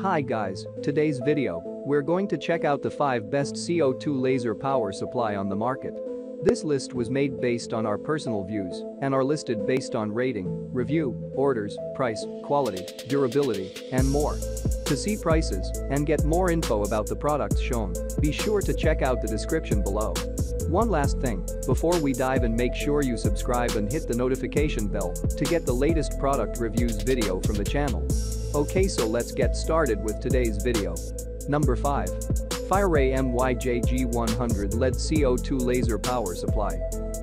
Hi guys, today's video, we're going to check out the 5 best CO2 laser power supply on the market. This list was made based on our personal views and are listed based on rating, review, orders, price, quality, durability, and more. To see prices and get more info about the products shown, be sure to check out the description below. One last thing, before we dive in make sure you subscribe and hit the notification bell to get the latest product reviews video from the channel. Okay so let's get started with today's video. Number 5. FireRay MYJG100 LED CO2 Laser Power Supply.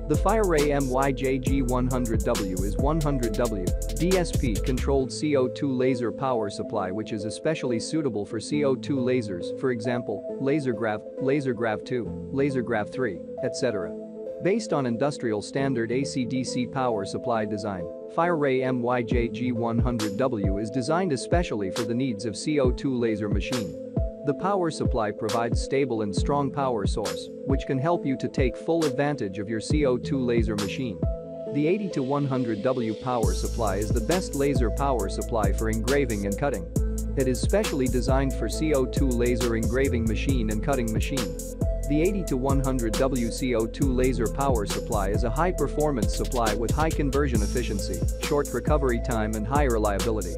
The FireRay MYJG100W is 100W DSP controlled CO2 laser power supply which is especially suitable for CO2 lasers for example, LaserGrav, LaserGrav 2, LaserGrav 3, etc. Based on industrial standard AC-DC power supply design, FireRay MYJG100W is designed especially for the needs of CO2 laser machine. The power supply provides stable and strong power source, which can help you to take full advantage of your CO2 laser machine. The 80 to 100W power supply is the best laser power supply for engraving and cutting. It is specially designed for CO2 laser engraving machine and cutting machine. The 80 to 100W CO2 laser power supply is a high-performance supply with high conversion efficiency, short recovery time and high reliability.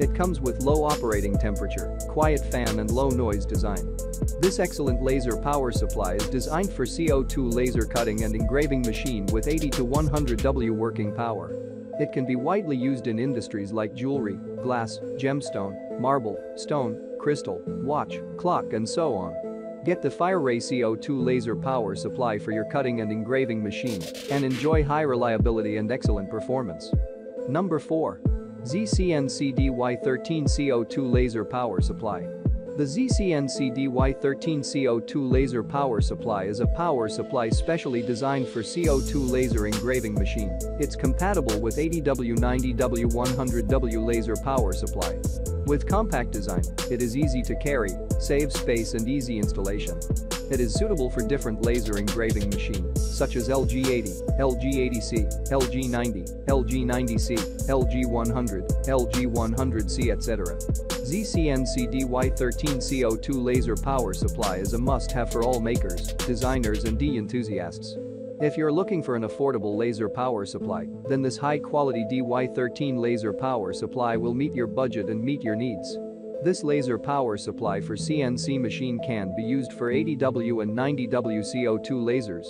It comes with low operating temperature, quiet fan and low noise design. This excellent laser power supply is designed for CO2 laser cutting and engraving machine with 80 to 100 W working power. It can be widely used in industries like jewelry, glass, gemstone, marble, stone, crystal, watch, clock and so on. Get the FireRay CO2 laser power supply for your cutting and engraving machine and enjoy high reliability and excellent performance. Number 4. ZCNC-DY13 CO2 Laser Power Supply. The ZCNC-DY13 CO2 laser power supply is a power supply specially designed for CO2 laser engraving machine. It's compatible with 80W 90W 100W laser power supply. With compact design, it is easy to carry, saves space and easy installation. It is suitable for different laser engraving machines, such as LG80, LG80C, LG90, LG90C, LG100, LG100C etc. ZCNC-DY13 CO2 laser power supply is a must-have for all makers, designers and D-enthusiasts. If you're looking for an affordable laser power supply, then this high-quality DY13 laser power supply will meet your budget and meet your needs. This laser power supply for CNC machine can be used for 80W and 90W CO2 lasers.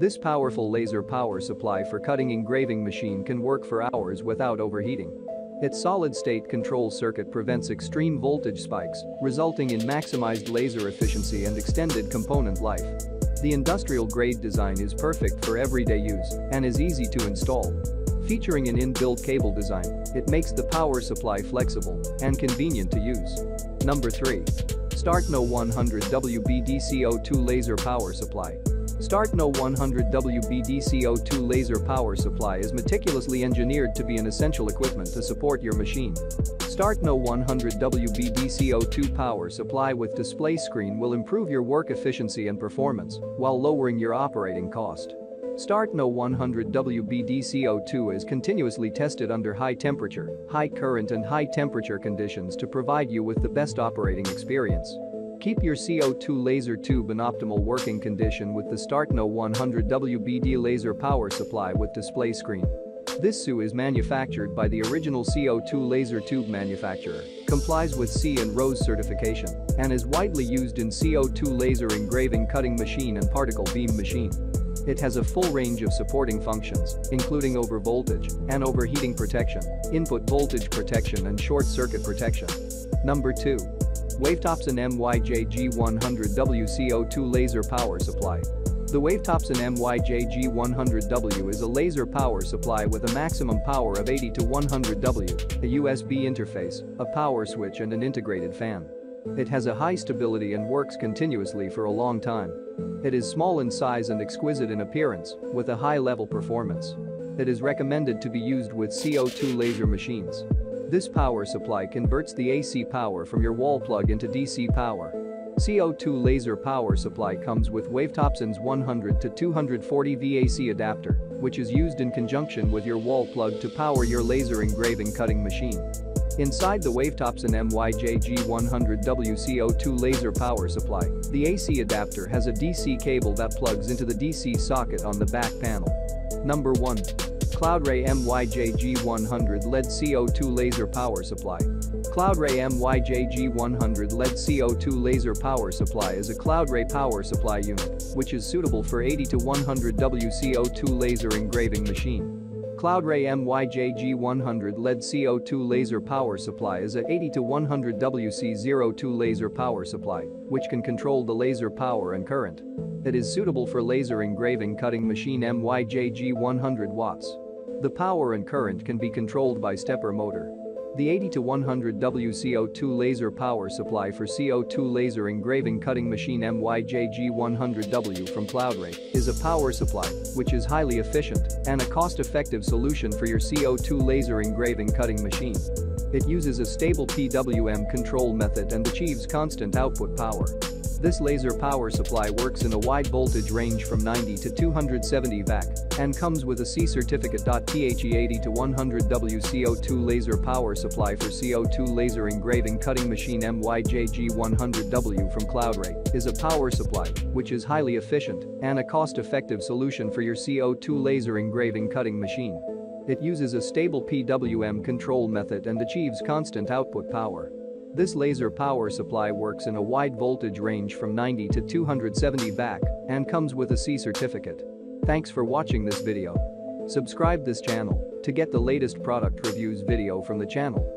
This powerful laser power supply for cutting engraving machine can work for hours without overheating. Its solid-state control circuit prevents extreme voltage spikes, resulting in maximized laser efficiency and extended component life. The industrial-grade design is perfect for everyday use and is easy to install. Featuring an inbuilt cable design, it makes the power supply flexible and convenient to use. Number 3. Startnow 100W BDCO2 Laser Power Supply. Startnow 100W BDCO2 laser power supply is meticulously engineered to be an essential equipment to support your machine. Startnow 100W BDCO2 power supply with display screen will improve your work efficiency and performance while lowering your operating cost. Startnow 100W BDCO2 is continuously tested under high temperature, high current and high temperature conditions to provide you with the best operating experience. Keep your CO2 laser tube in optimal working condition with the Startnow 100 WBD laser power supply with display screen. This SU is manufactured by the original CO2 laser tube manufacturer, complies with C and RoHS certification, and is widely used in CO2 laser engraving cutting machine and particle beam machine. It has a full range of supporting functions, including overvoltage and overheating protection, input voltage protection and short circuit protection. Number 2. WaveTopSign MYJG100W CO2 Laser Power Supply. The WaveTopSign MYJG100W is a laser power supply with a maximum power of 80 to 100 W, a USB interface, a power switch and an integrated fan. It has a high stability and works continuously for a long time. It is small in size and exquisite in appearance, with a high-level performance. It is recommended to be used with CO2 laser machines. This power supply converts the AC power from your wall plug into DC power. CO2 laser power supply comes with WaveTopSign's 100 to 240 VAC adapter, which is used in conjunction with your wall plug to power your laser engraving cutting machine. Inside the Wavetops WaveTopSign MYJG100WCO2 laser power supply, the AC adapter has a DC cable that plugs into the DC socket on the back panel. Number 1. Cloudray MYJG100 LED CO2 laser power supply. Cloudray MYJG100 LED CO2 laser power supply is a Cloudray power supply unit, which is suitable for 80 to 100 WCO2 laser engraving machine. Cloudray MYJG100 LED CO2 laser power supply is a 80 to 100 WC02 laser power supply, which can control the laser power and current. It is suitable for laser engraving cutting machine MYJG 100 watts. The power and current can be controlled by stepper motor. The 80 to 100 WCO2 laser power supply for CO2 laser engraving cutting machine MYJG100W from Cloudray is a power supply which is highly efficient and a cost-effective solution for your CO2 laser engraving cutting machine. It uses a stable PWM control method and achieves constant output power. This laser power supply works in a wide voltage range from 90 to 270 VAC and comes with a C certificate. The 80 to 100 WCO2 laser power supply for CO2 laser engraving cutting machine MYJG100W from Cloudray is a power supply which is highly efficient and a cost-effective solution for your CO2 laser engraving cutting machine. It uses a stable PWM control method and achieves constant output power. This laser power supply works in a wide voltage range from 90 to 270 VAC and comes with a C certificate. Thanks for watching this video. Subscribe this channel to get the latest product reviews video from the channel.